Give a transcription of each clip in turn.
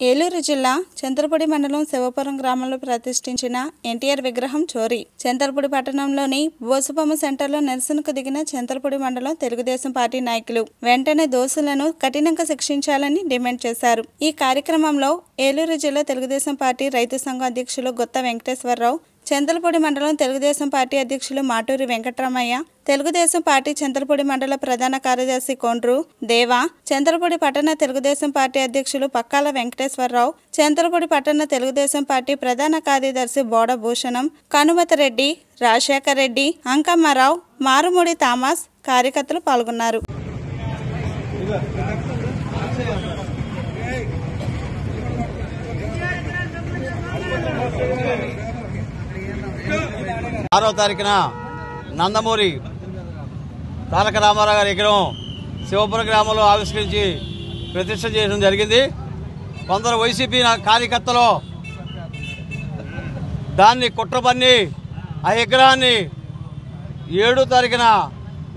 ఏలూరు జిల్లా చంద్రపూడి మండలం శివపురం గ్రామంలో ప్రతిష్ఠించిన ఎన్టీఆర్ విగ్రహం చోరీ. చంద్రపూడి పట్టణంలోని బోసుబొమ్మ సెంటర్లో నిరసనకు దిగిన చంద్రపూడి మండలం తెలుగుదేశం పార్టీ నాయకులు వెంటనే దోషులను కఠినంగా శిక్షించాలని డిమాండ్ చేశారు. ఈ కార్యక్రమంలో ఏలూరు జిల్లా తెలుగుదేశం పార్టీ రైతు సంఘం అధ్యక్షులు గుత్త వెంకటేశ్వరరావు చంద్రపూడి మండలం తెలుగుదేశం పార్టీ అధ్యక్షులు మాటూరి వెంకటరామయ్య తెలుగుదేశం పార్టీ చంద్రపూడి మండల ప్రధాన కార్యదర్శి కొండ్రు దేవా చంద్రపూడి పట్టణ తెలుగుదేశం పార్టీ అధ్యక్షులు పక్కాల వెంకటేశ్వరరావు చంద్రపూడి పట్టణ తెలుగుదేశం పార్టీ ప్రధాన కార్యదర్శి బోడ భూషణం కనుమతరెడ్డి రాజశేఖర్ రెడ్డి అంకమ్మరావు మారుమూడి థామస్ కార్యకర్తలు పాల్గొన్నారు. ఆరో తారీఖున నందమూరి తారక రామారావు గారి విగ్రహం శివపురం గ్రామంలో ఆవిష్కరించి ప్రతిష్ట చేయడం జరిగింది. కొందరు వైసీపీ కార్యకర్తలు దాన్ని కుట్రపన్ని ఆ విగ్రహాన్ని ఏడో తారీఖున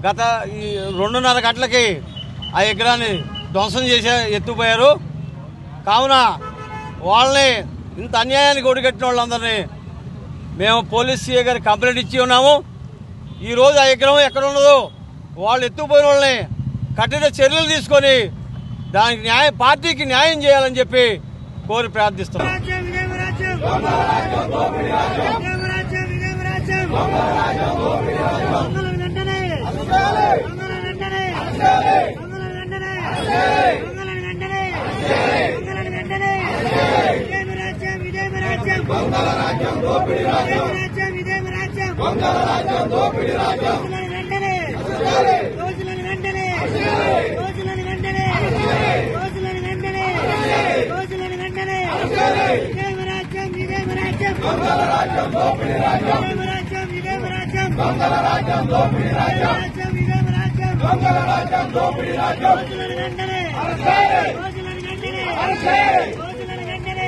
గత ఈ రెండున్నర గంటలకి ఆ విగ్రహాన్ని ధ్వంసం చేసే ఎత్తుపోయారు కావున వాళ్ళని ఇంత అన్యాయానికి ఒడిగట్టిన వాళ్ళందరినీ మేము పోలీస్ సీఏ గారికి కంప్లైంట్ ఇచ్చి ఉన్నాము. ఈరోజు ఆ విగ్రహం ఎక్కడ ఉన్నదో వాళ్ళు ఎత్తుకుపోయిన వాళ్ళని కఠిన చర్యలు తీసుకొని దానికి న్యాయం పార్టీకి న్యాయం చేయాలని చెప్పి కోరి ప్రార్థిస్తున్నాం రాజ్యం ఇదేమి రాజ్యం ఇదేమి రాజ్యం ఇదేమి రాజ్యం దొంగలను వెంటనే దొంగలను వెంటనే దొంగలను వెంటనే దొంగలను వెంటనే దొంగలను వెంటనే ఇదేమి రాజ్యం ఇదేమి రాజ్యం. ఇదేమి రాజ్యం? ఇదేమి రాజ్యం. రోజులను వెంటనే. రోజులను వెంటనే. రోజులను వెంటనే. రోజులను వెంటనే. రోజులను వెంటనే. ఇదేమి రాజ్యం? ఇదేమి రాజ్యం? ఇదేమి రాజ్యం? ఇదేమి రాజ్యం? ఇదేమి రాజ్యం? ఇదేమి రాజ్యం? రోజులను వెంటనే రోజులను వెంటనే. రోజులను వెంటనే. రోజులను వెంటనే.